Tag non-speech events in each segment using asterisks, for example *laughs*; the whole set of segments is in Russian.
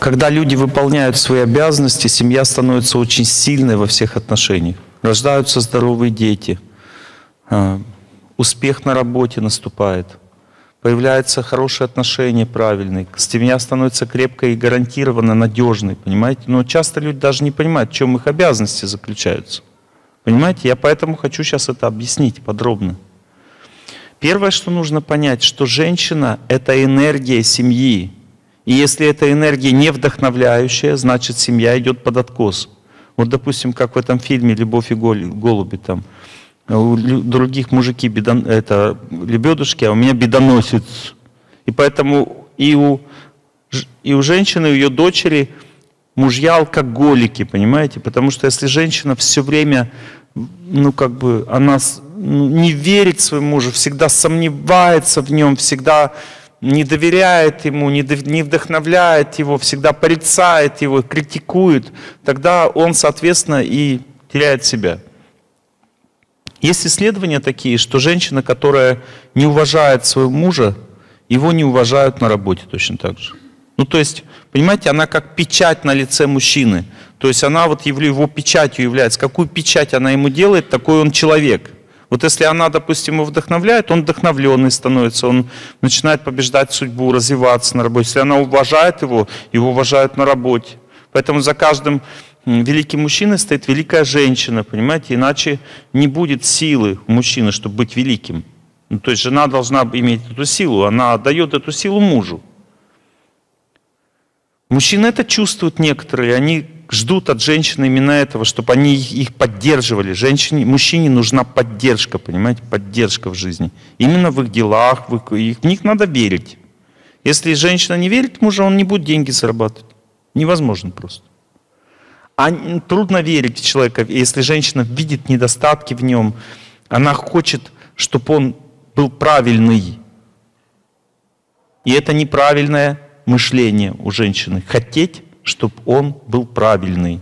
Когда люди выполняют свои обязанности, семья становится очень сильной во всех отношениях. Рождаются здоровые дети, а, успех на работе наступает, появляются хорошие отношения правильные, семья становится крепкой и гарантированно надежной, понимаете? Но часто люди даже не понимают, в чем их обязанности заключаются. Понимаете? Я поэтому хочу сейчас это объяснить подробно. Первое, что нужно понять, что женщина — это энергия семьи. И если эта энергия не вдохновляющая, значит семья идет под откос. Вот, допустим, как в этом фильме «Любовь и голуби» там. У других мужики бедон, это лебедушки, а у меня бедоносец. И поэтому и у, и у женщины, и у ее дочери мужья алкоголики, понимаете? Потому что если женщина все время, ну как бы, она ну, не верит своему мужу, всегда сомневается в нем, всегда не доверяет ему, не вдохновляет его, всегда порицает его, критикует, тогда он, соответственно, и теряет себя. Есть исследования такие, что женщина, которая не уважает своего мужа, его не уважают на работе точно так же. Ну, то есть, понимаете, она как печать на лице мужчины. То есть она вот его печатью является. Какую печать она ему делает, такой он человек – вот если она, допустим, его вдохновляет, он вдохновленный становится, он начинает побеждать судьбу, развиваться на работе. Если она уважает его, его уважают на работе. Поэтому за каждым великим мужчиной стоит великая женщина, понимаете? Иначе не будет силы у мужчины, чтобы быть великим. Ну, то есть жена должна иметь эту силу, она отдает эту силу мужу. Мужчины это чувствуют некоторые, они ждут от женщины именно этого, чтобы они их поддерживали. Женщине, мужчине нужна поддержка, понимаете, поддержка в жизни. Именно в их делах, в, их, в них надо верить. Если женщина не верит мужу, он не будет деньги зарабатывать. Невозможно просто. А трудно верить в человека, если женщина видит недостатки в нем, она хочет, чтобы он был правильный. И это неправильное мышление у женщины. Хотеть чтобы он был правильный.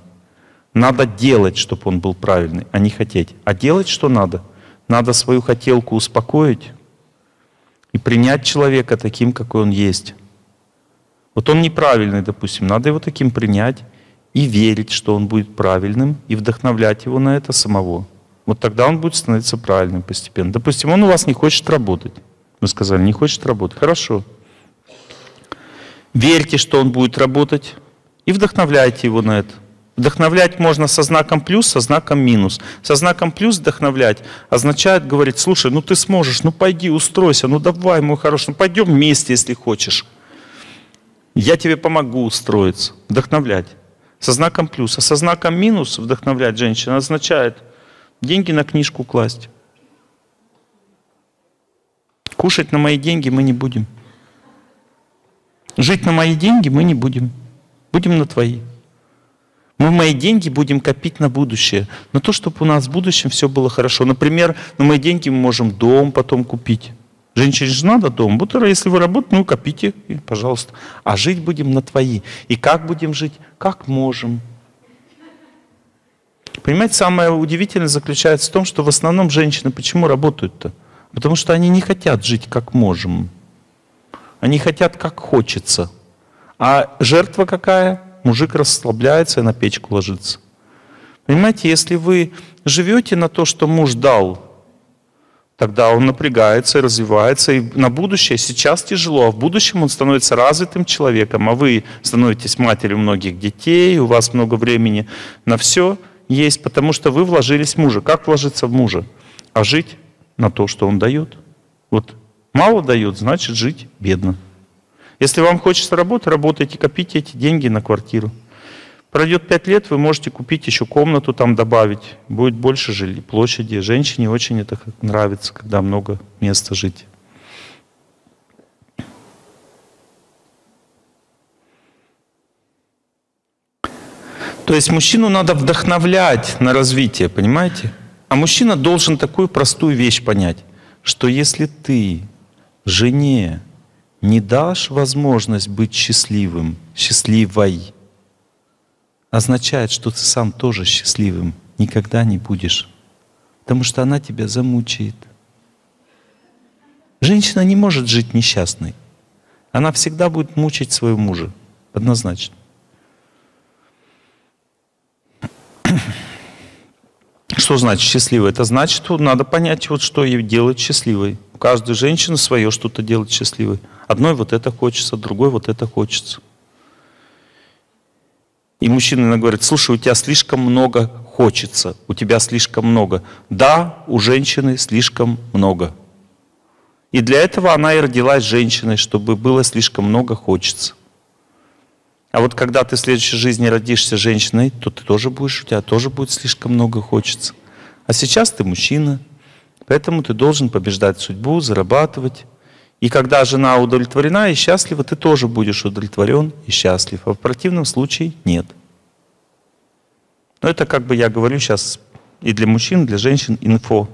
Надо делать, чтобы он был правильный, а не хотеть. А делать что надо? Надо свою хотелку успокоить и принять человека таким, какой он есть. Вот он неправильный, допустим, надо его таким принять и верить, что он будет правильным, и вдохновлять его на это самого. Вот тогда он будет становиться правильным постепенно. Допустим, он у вас не хочет работать. Вы сказали, не хочет работать. Хорошо. Верьте, что он будет работать и вдохновляйте его на это. Вдохновлять можно со знаком плюс, со знаком минус. Со знаком плюс вдохновлять означает говорить, слушай, ну ты сможешь, ну пойди, устройся, ну давай, мой хороший, ну пойдем вместе, если хочешь. Я тебе помогу устроиться. Вдохновлять. Со знаком плюс. А со знаком минус вдохновлять женщину означает деньги на книжку класть. Кушать на мои деньги мы не будем. Жить на мои деньги мы не будем. Будем на твои. Мы мои деньги будем копить на будущее. На то, чтобы у нас в будущем все было хорошо. Например, на мои деньги мы можем дом потом купить. Женщине же надо дом. Вот если вы работаете, ну копите, пожалуйста. А жить будем на твои. И как будем жить? Как можем. Понимаете, самое удивительное заключается в том, что в основном женщины почему работают-то? Потому что они не хотят жить как можем. Они хотят как хочется. А жертва какая? Мужик расслабляется и на печку ложится. Понимаете, если вы живете на то, что муж дал, тогда он напрягается и развивается. И на будущее сейчас тяжело, а в будущем он становится развитым человеком, а вы становитесь матерью многих детей, у вас много времени на все есть, потому что вы вложились в мужа. Как вложиться в мужа? А жить на то, что он дает. Вот мало дает, значит жить бедно. Если вам хочется работать, работайте, копите эти деньги на квартиру. Пройдет пять лет, вы можете купить еще комнату там добавить. Будет больше жили, площади. Женщине очень это нравится, когда много места жить. То есть мужчину надо вдохновлять на развитие, понимаете? А мужчина должен такую простую вещь понять, что если ты жене не дашь возможность быть счастливым, счастливой, означает, что ты сам тоже счастливым никогда не будешь, потому что она тебя замучает. Женщина не может жить несчастной. Она всегда будет мучить своего мужа, однозначно. Что значит счастливой? Это значит, надо понять, вот что ей делать счастливой. У каждой женщины свое что-то делает счастливой. Одной вот это хочется, другой вот это хочется. И мужчина иногда говорит, слушай, у тебя слишком много хочется, у тебя слишком много. Да, у женщины слишком много. И для этого она и родилась женщиной, чтобы было слишком много хочется. А вот когда ты в следующей жизни родишься женщиной, то ты тоже будешь, у тебя тоже будет слишком много хочется. А сейчас ты мужчина, поэтому ты должен побеждать судьбу, зарабатывать. И когда жена удовлетворена и счастлива, ты тоже будешь удовлетворен и счастлив. А в противном случае нет. Но это как бы я говорю сейчас и для мужчин, и для женщин инфо.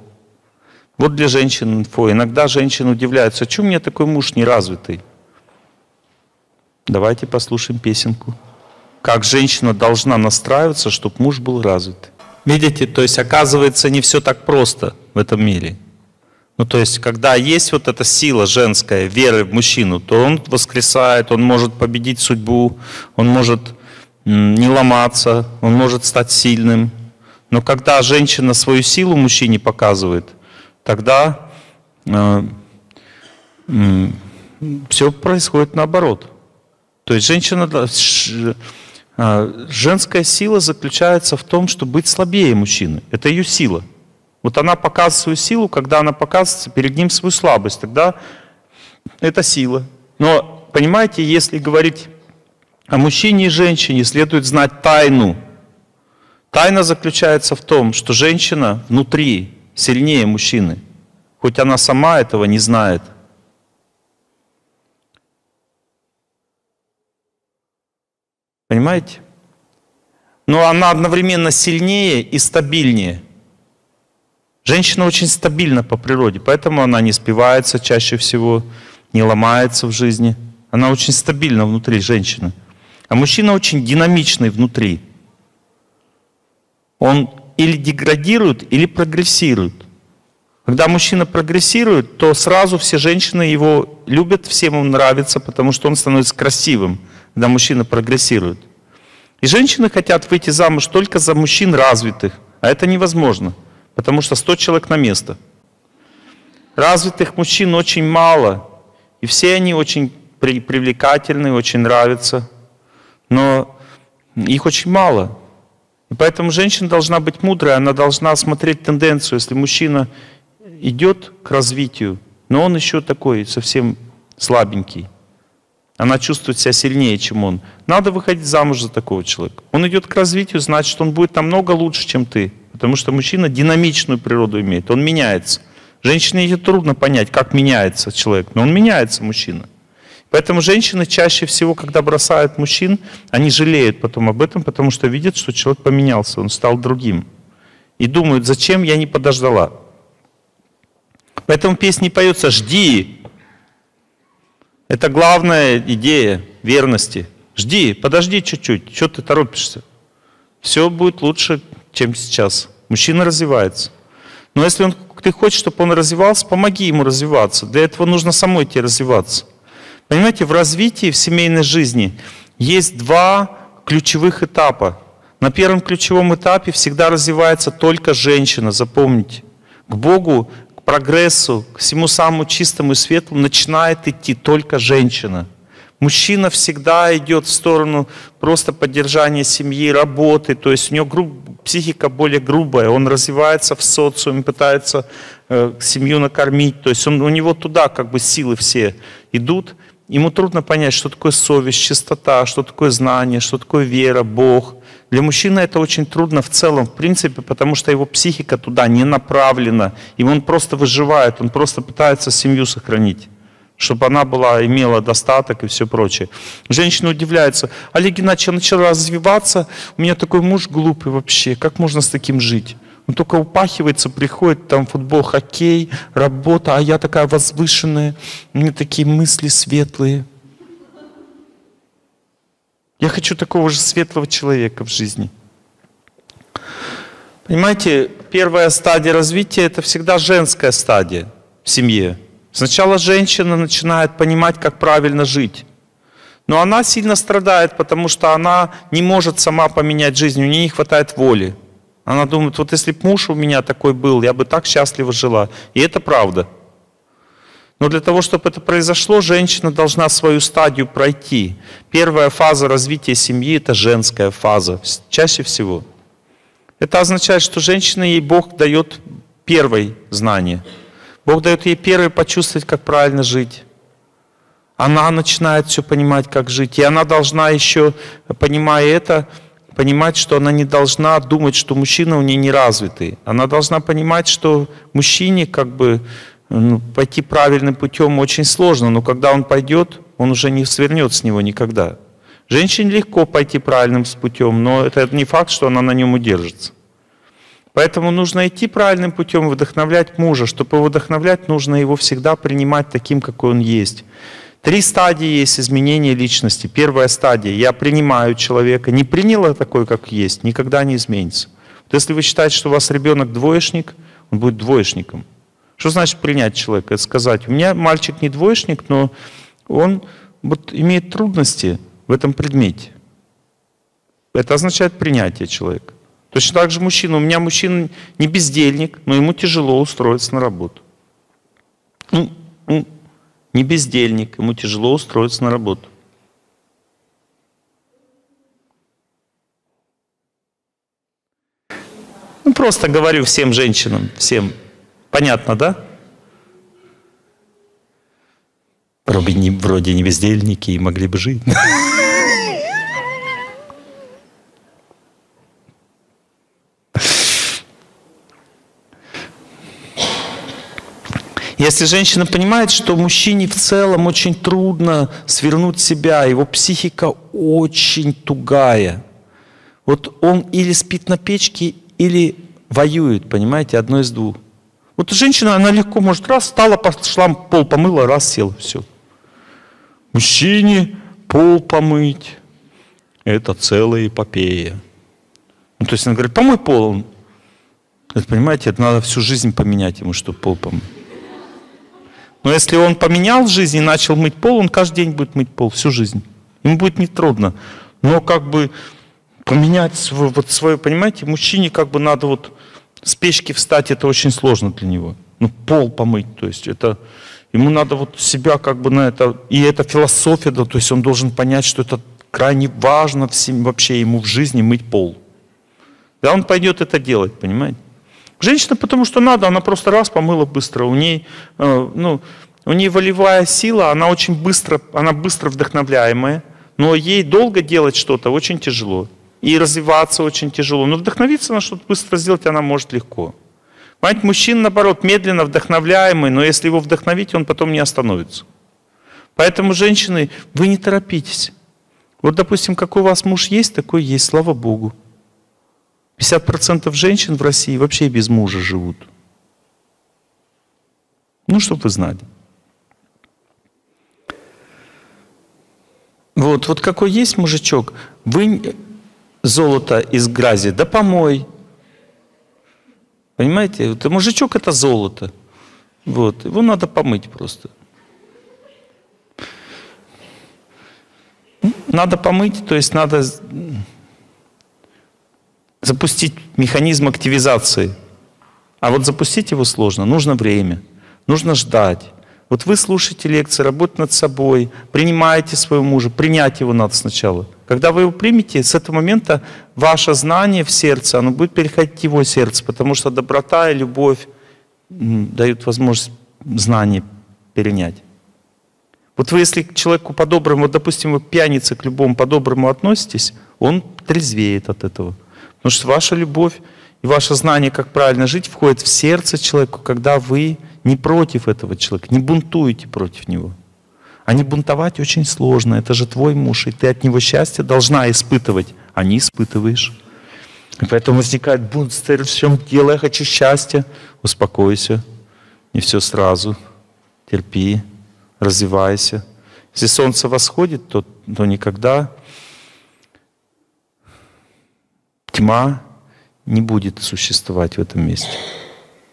Вот для женщин инфо. Иногда женщины удивляются, а что у меня такой муж неразвитый? Давайте послушаем песенку. Как женщина должна настраиваться, чтобы муж был развит. Видите, то есть оказывается не все так просто в этом мире. Ну то есть, когда есть вот эта сила женская, веры в мужчину, то он воскресает, он может победить судьбу, он может не ломаться, он может стать сильным. Но когда женщина свою силу мужчине показывает, тогда э, э, все происходит наоборот. То есть женщина, женская сила заключается в том, чтобы быть слабее мужчины. Это ее сила. Вот она показывает свою силу, когда она показывает перед ним свою слабость, тогда это сила. Но, понимаете, если говорить о мужчине и женщине, следует знать тайну. Тайна заключается в том, что женщина внутри сильнее мужчины, хоть она сама этого не знает. Понимаете? Но она одновременно сильнее и стабильнее. Женщина очень стабильна по природе, поэтому она не спивается чаще всего, не ломается в жизни. Она очень стабильна внутри женщины. А мужчина очень динамичный внутри. Он или деградирует, или прогрессирует. Когда мужчина прогрессирует, то сразу все женщины его любят, всем ему нравится, потому что он становится красивым когда мужчина прогрессирует. И женщины хотят выйти замуж только за мужчин развитых, а это невозможно, потому что 100 человек на место. Развитых мужчин очень мало, и все они очень привлекательны, очень нравятся, но их очень мало. И поэтому женщина должна быть мудрой, она должна смотреть тенденцию, если мужчина идет к развитию, но он еще такой совсем слабенький, она чувствует себя сильнее, чем он. Надо выходить замуж за такого человека. Он идет к развитию, значит, он будет намного лучше, чем ты. Потому что мужчина динамичную природу имеет, он меняется. Женщине ее трудно понять, как меняется человек, но он меняется, мужчина. Поэтому женщины чаще всего, когда бросают мужчин, они жалеют потом об этом, потому что видят, что человек поменялся, он стал другим. И думают, зачем я не подождала. Поэтому песни поется «Жди, это главная идея верности. Жди, подожди чуть-чуть, что ты торопишься? Все будет лучше, чем сейчас. Мужчина развивается. Но если он, ты хочешь, чтобы он развивался, помоги ему развиваться. Для этого нужно самой тебе развиваться. Понимаете, в развитии, в семейной жизни есть два ключевых этапа. На первом ключевом этапе всегда развивается только женщина, запомните. К Богу прогрессу, к всему самому чистому и светлому начинает идти только женщина. Мужчина всегда идет в сторону просто поддержания семьи, работы, то есть у него груб, психика более грубая, он развивается в социуме, пытается э, семью накормить, то есть он, у него туда как бы силы все идут. Ему трудно понять, что такое совесть, чистота, что такое знание, что такое вера, Бог – для мужчины это очень трудно в целом, в принципе, потому что его психика туда не направлена. И он просто выживает, он просто пытается семью сохранить чтобы она была, имела достаток и все прочее. Женщина удивляется, Олег Геннадьевич, я начала развиваться, у меня такой муж глупый вообще, как можно с таким жить? Он только упахивается, приходит, там футбол, хоккей, работа, а я такая возвышенная, у меня такие мысли светлые. Я хочу такого же светлого человека в жизни. Понимаете, первая стадия развития – это всегда женская стадия в семье. Сначала женщина начинает понимать, как правильно жить. Но она сильно страдает, потому что она не может сама поменять жизнь, у нее не хватает воли. Она думает, вот если бы муж у меня такой был, я бы так счастливо жила. И это правда. Но для того, чтобы это произошло, женщина должна свою стадию пройти. Первая фаза развития семьи – это женская фаза, чаще всего. Это означает, что женщина ей Бог дает первое знание. Бог дает ей первое почувствовать, как правильно жить. Она начинает все понимать, как жить. И она должна еще, понимая это, понимать, что она не должна думать, что мужчина у нее не развитый. Она должна понимать, что мужчине как бы ну, пойти правильным путем очень сложно, но когда он пойдет, он уже не свернет с него никогда. Женщине легко пойти правильным путем, но это не факт, что она на нем удержится. Поэтому нужно идти правильным путем, вдохновлять мужа. Чтобы его вдохновлять, нужно его всегда принимать таким, какой он есть. Три стадии есть изменения личности. Первая стадия – я принимаю человека. Не приняла такой, как есть, никогда не изменится. Вот если вы считаете, что у вас ребенок двоечник, он будет двоечником. Что значит принять человека? Это сказать, у меня мальчик не двоечник, но он вот имеет трудности в этом предмете. Это означает принятие человека. Точно так же мужчина. У меня мужчина не бездельник, но ему тяжело устроиться на работу. Ну, ну, не бездельник, ему тяжело устроиться на работу. Ну, просто говорю всем женщинам, всем. Понятно, да? Вроде не, вроде не бездельники и могли бы жить. Если женщина понимает, что мужчине в целом очень трудно свернуть себя, его психика очень тугая. Вот он или спит на печке, или воюет, понимаете, одно из двух. Вот женщина, она легко может раз, встала, пошла, пол помыла, раз, села, все. Мужчине пол помыть – это целая эпопея. Ну, то есть она говорит, помой пол. Он, это, понимаете, это надо всю жизнь поменять ему, чтобы пол помыть. Но если он поменял жизнь и начал мыть пол, он каждый день будет мыть пол всю жизнь. Ему будет нетрудно. Но как бы поменять свое, вот свое, понимаете, мужчине как бы надо вот с печки встать, это очень сложно для него. Ну, пол помыть, то есть это, ему надо вот себя как бы на это, и это философия, да, то есть он должен понять, что это крайне важно всем, вообще ему в жизни мыть пол. Да, он пойдет это делать, понимаете? Женщина, потому что надо, она просто раз помыла быстро. У ней, э, ну, у нее волевая сила, она очень быстро, она быстро вдохновляемая, но ей долго делать что-то очень тяжело. И развиваться очень тяжело. Но вдохновиться на что-то быстро сделать она может легко. Понимаете, мужчина, наоборот, медленно вдохновляемый, но если его вдохновить, он потом не остановится. Поэтому, женщины, вы не торопитесь. Вот, допустим, какой у вас муж есть, такой есть, слава Богу. 50% женщин в России вообще без мужа живут. Ну, чтобы вы знали. Вот, вот какой есть мужичок, вы золото из грязи, да помой. Понимаете, вот, мужичок это золото. Вот, его надо помыть просто. Надо помыть, то есть надо запустить механизм активизации. А вот запустить его сложно, нужно время, нужно ждать. Вот вы слушаете лекции, работаете над собой, принимаете своего мужа, принять его надо сначала. Когда вы его примете, с этого момента ваше знание в сердце, оно будет переходить в его сердце, потому что доброта и любовь дают возможность знание перенять. Вот вы, если к человеку по-доброму, вот, допустим, вы пьяница к любому по-доброму относитесь, он трезвеет от этого. Потому что ваша любовь и ваше знание, как правильно жить, входит в сердце человека, когда вы не против этого человека, не бунтуете против него. А не бунтовать очень сложно. Это же твой муж, и ты от него счастье должна испытывать, а не испытываешь. И поэтому возникает бунт, в чем дело, я хочу счастья. Успокойся, не все сразу. Терпи, развивайся. Если солнце восходит, то, то никогда тьма не будет существовать в этом месте.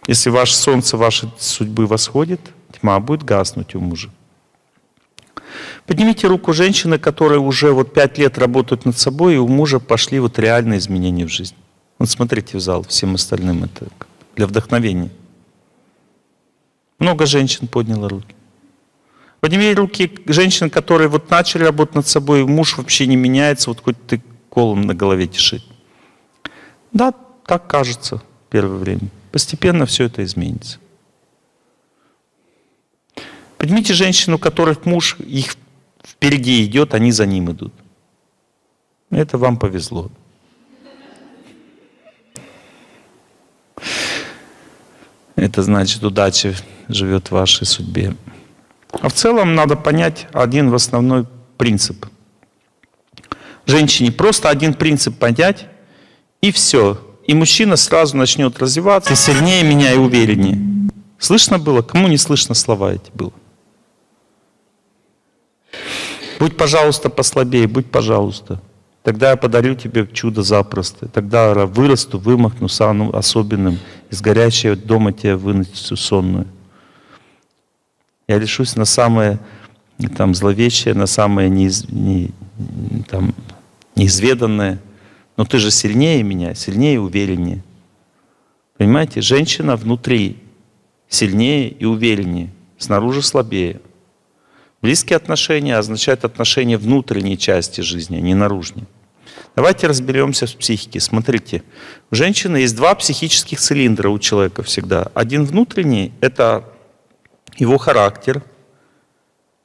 Если ваше солнце вашей судьбы восходит, тьма будет гаснуть у мужа. Поднимите руку женщины, которые уже вот пять лет работают над собой, и у мужа пошли вот реальные изменения в жизни. Вот смотрите в зал, всем остальным это для вдохновения. Много женщин подняло руки. Подними руки женщин, которые вот начали работать над собой, муж вообще не меняется, вот хоть ты колом на голове тишит. Да, так кажется первое время. Постепенно все это изменится. Поднимите женщину, у которых муж их впереди идет, они за ним идут. Это вам повезло. Это значит, удача живет в вашей судьбе. А в целом надо понять один основной принцип. Женщине просто один принцип понять, и все. И мужчина сразу начнет развиваться сильнее меня и увереннее. Слышно было? Кому не слышно слова эти было? Будь, пожалуйста, послабее, будь, пожалуйста. Тогда я подарю тебе чудо запросто. Тогда вырасту, вымахну самым особенным. Из горячего дома тебя вынесу сонную. Я решусь на самое там, зловещее, на самое неиз, не, там, неизведанное. Но ты же сильнее меня, сильнее и увереннее. Понимаете, женщина внутри сильнее и увереннее, снаружи слабее. Близкие отношения означают отношения внутренней части жизни, а не наружной. Давайте разберемся с психикой. Смотрите, у женщины есть два психических цилиндра у человека всегда. Один внутренний – это его характер,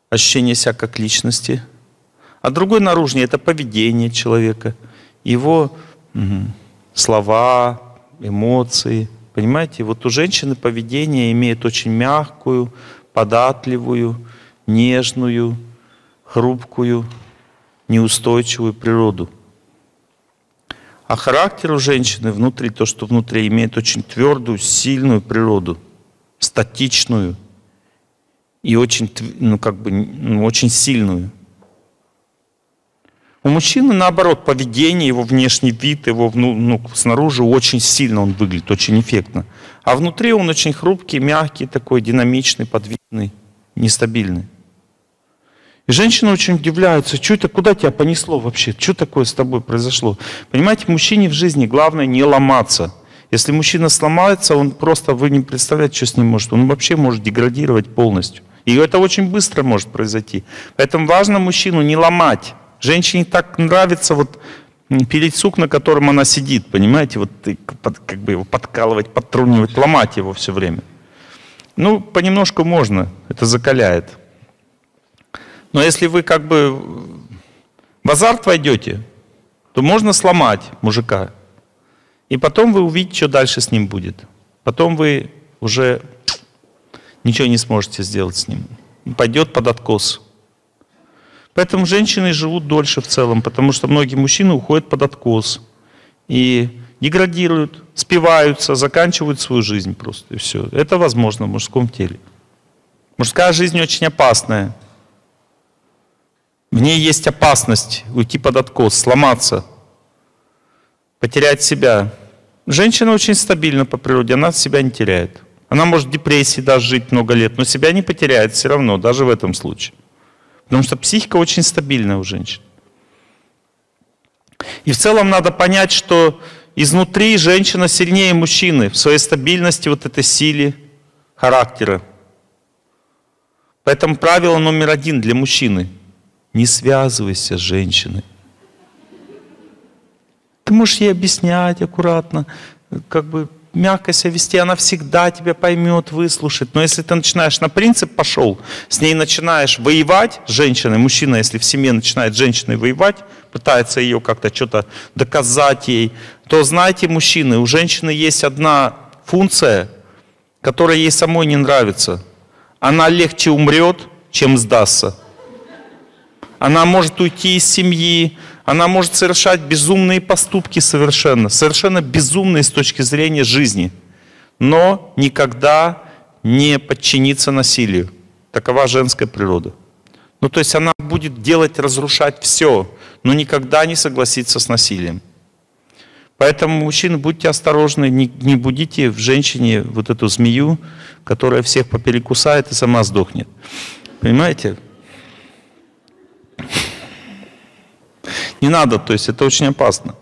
ощущение себя как личности, а другой наружный – это поведение человека, его угу, слова, эмоции. Понимаете, вот у женщины поведение имеет очень мягкую, податливую, нежную, хрупкую, неустойчивую природу. А характер у женщины внутри, то, что внутри, имеет очень твердую, сильную природу, статичную и очень, ну, как бы, ну, очень сильную. У мужчины, наоборот, поведение, его внешний вид, его ну, ну, снаружи очень сильно он выглядит, очень эффектно. А внутри он очень хрупкий, мягкий, такой динамичный, подвижный, нестабильный. И женщины очень удивляются, что это, куда тебя понесло вообще, что такое с тобой произошло. Понимаете, мужчине в жизни главное не ломаться. Если мужчина сломается, он просто, вы не представляете, что с ним может. Он вообще может деградировать полностью. И это очень быстро может произойти. Поэтому важно мужчину не ломать. Женщине так нравится вот сук, на котором она сидит, понимаете, вот как бы его подкалывать, подтрунивать, ломать его все время. Ну, понемножку можно, это закаляет. Но если вы как бы в азарт войдете, то можно сломать мужика. И потом вы увидите, что дальше с ним будет. Потом вы уже ничего не сможете сделать с ним. Пойдет под откос. Поэтому женщины живут дольше в целом, потому что многие мужчины уходят под откос. И деградируют, спиваются, заканчивают свою жизнь просто. И все. Это возможно в мужском теле. Мужская жизнь очень опасная. В ней есть опасность уйти под откос, сломаться, потерять себя. Женщина очень стабильна по природе, она себя не теряет. Она может в депрессии даже жить много лет, но себя не потеряет все равно, даже в этом случае. Потому что психика очень стабильная у женщин. И в целом надо понять, что изнутри женщина сильнее мужчины в своей стабильности, вот этой силе характера. Поэтому правило номер один для мужчины – не связывайся с женщиной. Ты можешь ей объяснять аккуратно, как бы мягко себя вести, она всегда тебя поймет, выслушает. Но если ты начинаешь на принцип пошел, с ней начинаешь воевать, с женщиной, мужчина, если в семье начинает с женщиной воевать, пытается ее как-то что-то доказать ей, то знаете, мужчины, у женщины есть одна функция, которая ей самой не нравится. Она легче умрет, чем сдастся она может уйти из семьи, она может совершать безумные поступки совершенно, совершенно безумные с точки зрения жизни, но никогда не подчиниться насилию. Такова женская природа. Ну, то есть она будет делать, разрушать все, но никогда не согласится с насилием. Поэтому, мужчины, будьте осторожны, не, не будите в женщине вот эту змею, которая всех поперекусает и сама сдохнет. Понимаете? Не надо, то есть это очень опасно.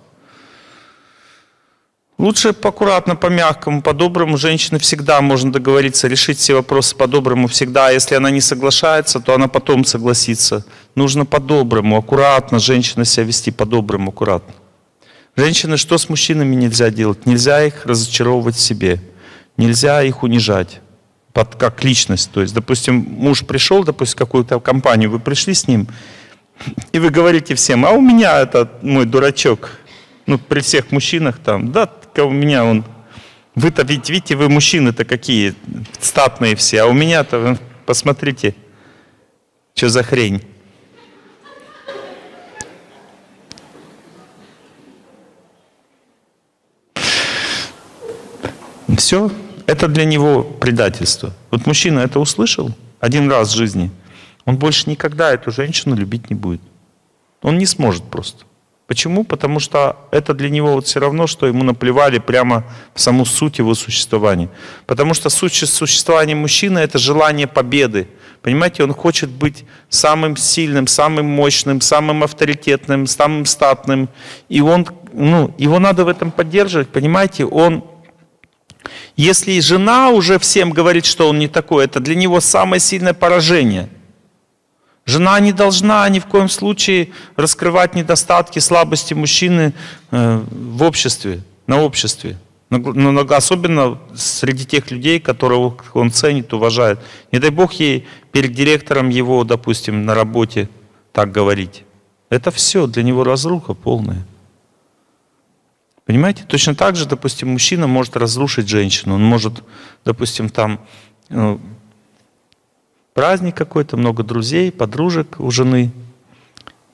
Лучше поаккуратно, по-мягкому, по-доброму. Женщины всегда можно договориться, решить все вопросы по-доброму всегда. А если она не соглашается, то она потом согласится. Нужно по-доброму, аккуратно женщина себя вести по-доброму, аккуратно. Женщины, что с мужчинами нельзя делать? Нельзя их разочаровывать в себе. Нельзя их унижать под, как личность. То есть, допустим, муж пришел, допустим, в какую-то компанию, вы пришли с ним, и вы говорите всем, а у меня этот мой дурачок, ну, при всех мужчинах там, да, у меня он, вы-то, ведь видите, вы мужчины-то какие, статные все, а у меня-то, посмотрите, что за хрень. Все, это для него предательство. Вот мужчина это услышал один раз в жизни, он больше никогда эту женщину любить не будет. Он не сможет просто. Почему? Потому что это для него вот все равно, что ему наплевали прямо в саму суть его существования. Потому что суть существования мужчины – это желание победы. Понимаете, он хочет быть самым сильным, самым мощным, самым авторитетным, самым статным. И он, ну, его надо в этом поддерживать, понимаете, он если жена уже всем говорит, что он не такой, это для него самое сильное поражение. Жена не должна ни в коем случае раскрывать недостатки, слабости мужчины э, в обществе, на обществе. Но особенно среди тех людей, которых он ценит, уважает. Не дай Бог ей перед директором его, допустим, на работе так говорить. Это все для него разруха полная. Понимаете? Точно так же, допустим, мужчина может разрушить женщину. Он может, допустим, там ну, праздник какой-то, много друзей, подружек у жены.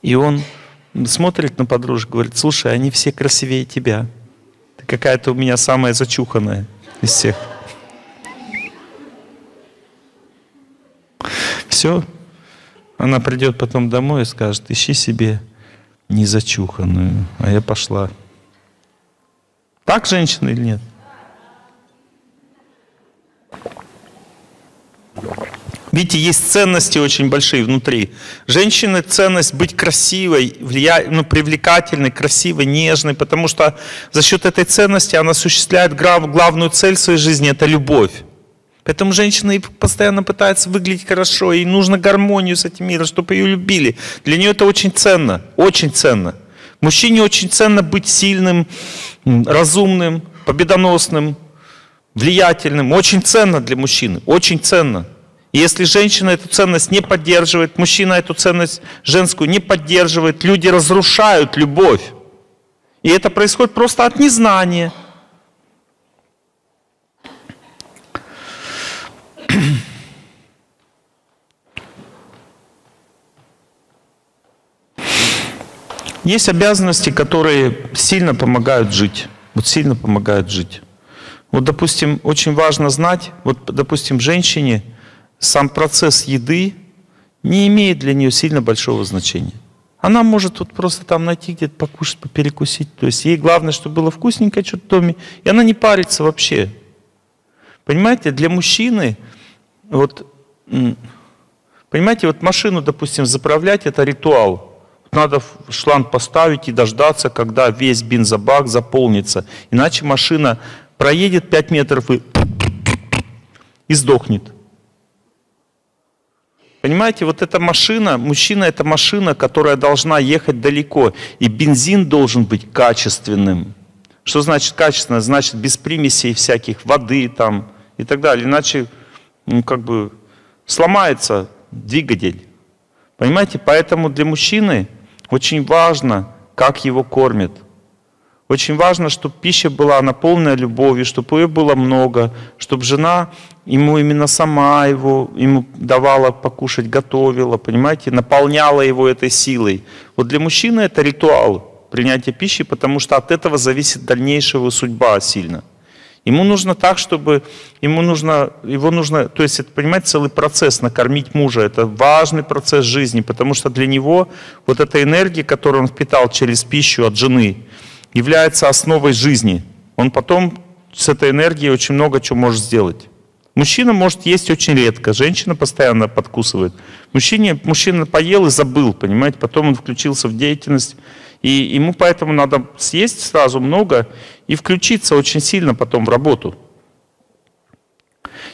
И он смотрит на подружек, говорит, слушай, они все красивее тебя. Ты какая-то у меня самая зачуханная из всех. Все. Она придет потом домой и скажет, ищи себе незачуханную. А я пошла. Так женщина или нет? Видите, есть ценности очень большие внутри. Женщины ценность быть красивой, влия... ну, привлекательной, красивой, нежной, потому что за счет этой ценности она осуществляет главную цель своей жизни – это любовь. Поэтому женщина постоянно пытается выглядеть хорошо, ей нужно гармонию с этим миром, чтобы ее любили. Для нее это очень ценно, очень ценно. Мужчине очень ценно быть сильным, разумным, победоносным, влиятельным. Очень ценно для мужчины, очень ценно. Если женщина эту ценность не поддерживает, мужчина эту ценность женскую не поддерживает, люди разрушают любовь. И это происходит просто от незнания. Есть обязанности, которые сильно помогают жить. Вот сильно помогают жить. Вот, допустим, очень важно знать, вот, допустим, женщине сам процесс еды не имеет для нее сильно большого значения. Она может вот просто там найти где-то покушать, перекусить. То есть ей главное, чтобы было вкусненько что-то в доме. И она не парится вообще. Понимаете, для мужчины, вот, понимаете, вот машину, допустим, заправлять, это ритуал. Надо шланг поставить и дождаться, когда весь бензобак заполнится. Иначе машина проедет 5 метров и, *clicks tongue* и сдохнет. Понимаете, вот эта машина, мужчина это машина, которая должна ехать далеко. И бензин должен быть качественным. Что значит качественно? Значит без примесей всяких, воды там и так далее. Иначе, ну, как бы, сломается двигатель. Понимаете, поэтому для мужчины очень важно, как его кормят. Очень важно, чтобы пища была наполнена любовью, чтобы ее было много, чтобы жена ему именно сама его ему давала покушать, готовила, понимаете, наполняла его этой силой. Вот для мужчины это ритуал принятия пищи, потому что от этого зависит дальнейшая его судьба сильно. Ему нужно так, чтобы ему нужно, его нужно, то есть это, понимаете, целый процесс накормить мужа. Это важный процесс жизни, потому что для него вот эта энергия, которую он впитал через пищу от жены, является основой жизни. Он потом с этой энергией очень много чего может сделать. Мужчина может есть очень редко, женщина постоянно подкусывает. Мужчине, мужчина поел и забыл, понимаете, потом он включился в деятельность, И ему поэтому надо съесть сразу много и включиться очень сильно потом в работу.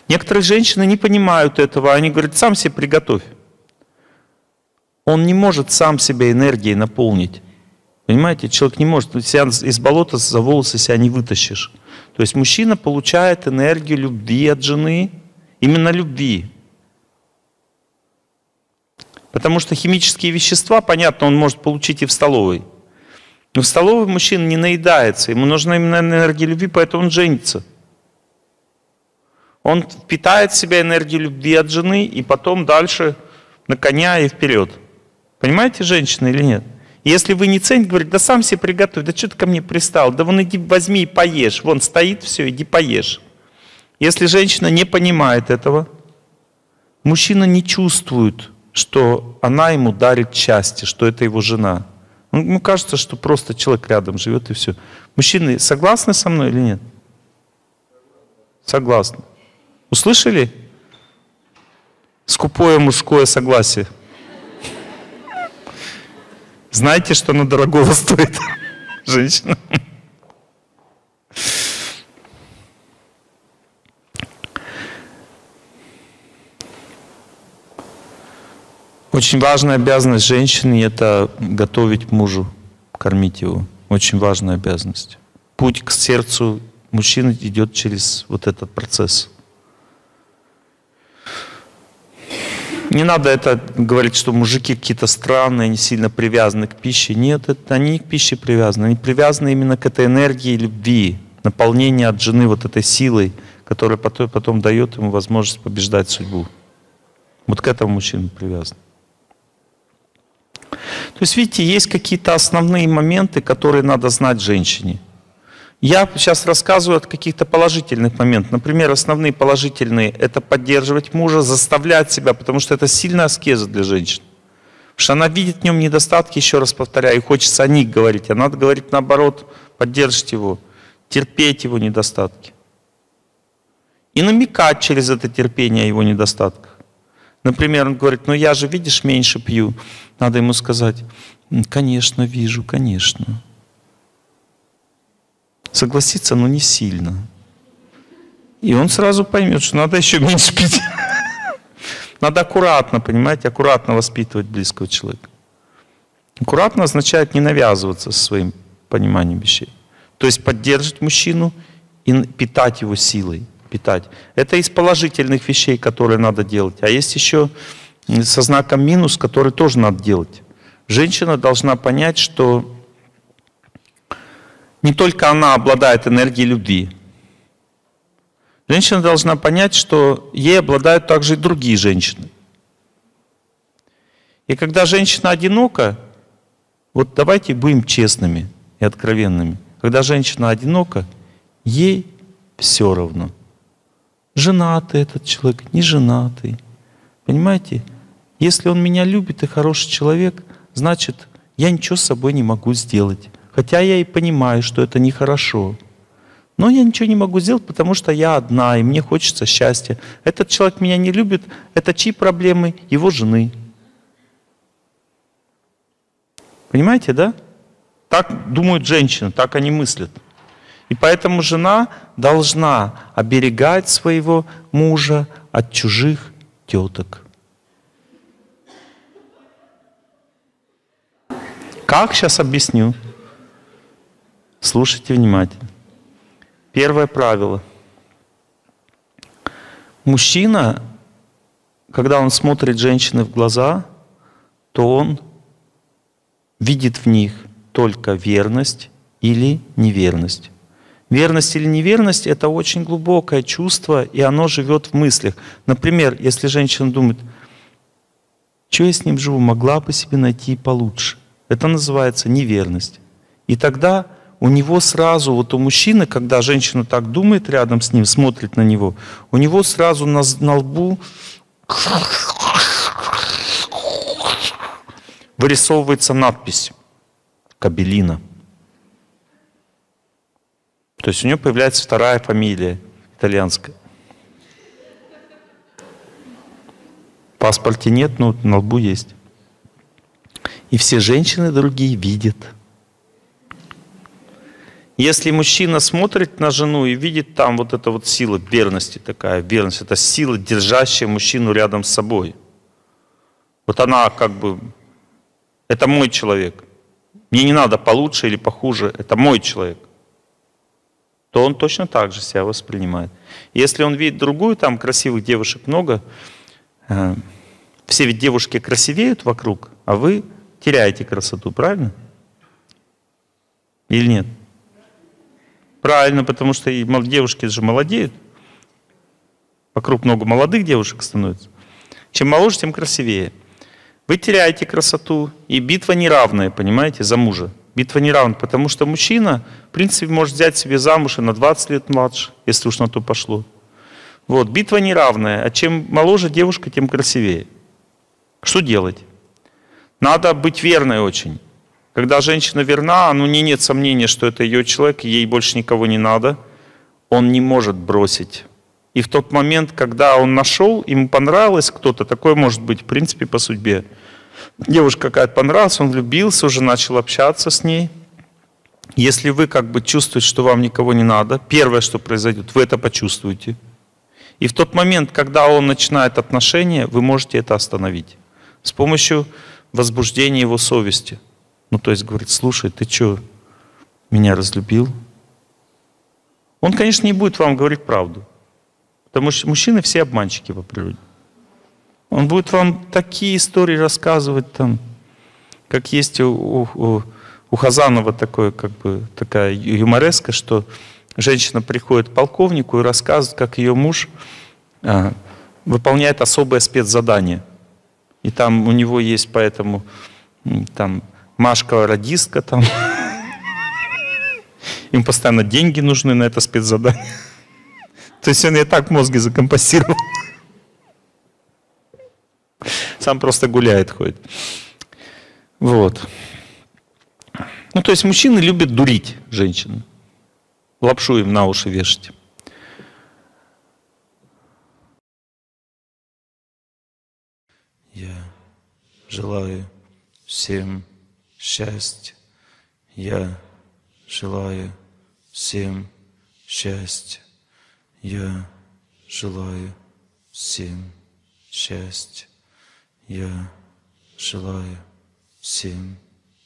Некоторые женщины не понимают этого, они говорят, сам себе приготовь. Он не может сам себя энергией наполнить. Понимаете, человек не может, себя из болота за волосы себя не вытащишь. То есть мужчина получает энергию любви от жены, именно любви. Потому что химические вещества, понятно, он может получить и в столовой. Но в столовой мужчина не наедается, ему нужна именно энергия любви, поэтому он женится. Он питает в себя энергией любви от жены и потом дальше на коня и вперед. Понимаете, женщина или нет? Если вы не цените, говорит, да сам себе приготовь, да что ты ко мне пристал, да вон иди возьми и поешь, вон стоит все, иди поешь. Если женщина не понимает этого, мужчина не чувствует, что она ему дарит счастье, что это его жена. Ему кажется, что просто человек рядом живет и все. Мужчины согласны со мной или нет? Согласны. Услышали? Скупое мужское согласие. Знаете, что оно дорогого *laughs* стоит, женщина? Очень важная обязанность женщины – это готовить мужу, кормить его. Очень важная обязанность. Путь к сердцу мужчины идет через вот этот процесс – Не надо это говорить, что мужики какие-то странные, они сильно привязаны к пище. Нет, это, они не к пище привязаны. Они привязаны именно к этой энергии любви, наполнения от жены вот этой силой, которая потом, потом дает ему возможность побеждать судьбу. Вот к этому мужчина привязан. То есть, видите, есть какие-то основные моменты, которые надо знать женщине. Я сейчас рассказываю о каких-то положительных моментах. Например, основные положительные – это поддерживать мужа, заставлять себя, потому что это сильная аскеза для женщин. Потому что она видит в нем недостатки, еще раз повторяю, и хочется о них говорить. А надо говорить наоборот, поддерживать его, терпеть его недостатки. И намекать через это терпение о его недостатках. Например, он говорит, ну я же, видишь, меньше пью. Надо ему сказать, конечно, вижу, конечно согласится, но не сильно. И он сразу поймет, что надо еще меньше пить. *laughs* Надо аккуратно, понимаете, аккуратно воспитывать близкого человека. Аккуратно означает не навязываться со своим пониманием вещей. То есть поддерживать мужчину и питать его силой. Питать. Это из положительных вещей, которые надо делать. А есть еще со знаком минус, который тоже надо делать. Женщина должна понять, что не только она обладает энергией любви. Женщина должна понять, что ей обладают также и другие женщины. И когда женщина одинока, вот давайте будем честными и откровенными. Когда женщина одинока, ей все равно. Женатый этот человек, не женатый. Понимаете? Если он меня любит и хороший человек, значит, я ничего с собой не могу сделать. Хотя я и понимаю, что это нехорошо. Но я ничего не могу сделать, потому что я одна, и мне хочется счастья. Этот человек меня не любит, это чьи проблемы? Его жены. Понимаете, да? Так думают женщины, так они мыслят. И поэтому жена должна оберегать своего мужа от чужих теток. Как сейчас объясню? Слушайте внимательно. Первое правило. Мужчина, когда он смотрит женщины в глаза, то он видит в них только верность или неверность. Верность или неверность – это очень глубокое чувство, и оно живет в мыслях. Например, если женщина думает, что я с ним живу, могла бы себе найти получше. Это называется неверность. И тогда у него сразу, вот у мужчины, когда женщина так думает рядом с ним, смотрит на него, у него сразу на, на лбу вырисовывается надпись Кабелина. То есть у него появляется вторая фамилия итальянская. В паспорте нет, но на лбу есть. И все женщины другие видят – Если мужчина смотрит на жену и видит там вот эта вот сила верности такая, верность, это сила, держащая мужчину рядом с собой. Вот она как бы, это мой человек. Мне не надо получше или похуже, это мой человек. То он точно так же себя воспринимает. Если он видит другую, там красивых девушек много, э, все ведь девушки красивеют вокруг, а вы теряете красоту, правильно? Или нет? Правильно, потому что и девушки же молодеют. Вокруг много молодых девушек становится. Чем моложе, тем красивее. Вы теряете красоту, и битва неравная, понимаете, за мужа. Битва неравная, потому что мужчина, в принципе, может взять себе замуж и на 20 лет младше, если уж на то пошло. Вот, битва неравная, а чем моложе девушка, тем красивее. Что делать? Надо быть верной очень. Когда женщина верна, ну не нет сомнения, что это ее человек, ей больше никого не надо, он не может бросить. И в тот момент, когда он нашел, ему понравилось кто-то, такое может быть, в принципе, по судьбе. Девушка какая-то понравилась, он влюбился, уже начал общаться с ней. Если вы как бы чувствуете, что вам никого не надо, первое, что произойдет, вы это почувствуете. И в тот момент, когда он начинает отношения, вы можете это остановить с помощью возбуждения его совести. Ну, то есть говорит, слушай, ты что, меня разлюбил? Он, конечно, не будет вам говорить правду. Потому что мужчины все обманщики по природе. Он будет вам такие истории рассказывать там, как есть у, у, у Хазанова такое, как бы, такая юмореска, что женщина приходит к полковнику и рассказывает, как ее муж а, выполняет особое спецзадание. И там у него есть поэтому там Машка радистка там. Им постоянно деньги нужны на это спецзадание. То есть он и так в мозге закомпостировал. Сам просто гуляет, ходит. Вот. Ну, то есть мужчины любят дурить женщин. Лапшу им на уши вешать. Я желаю всем счастья. Я желаю всем счастья. Я желаю всем счастья. Я желаю всем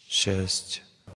счастья.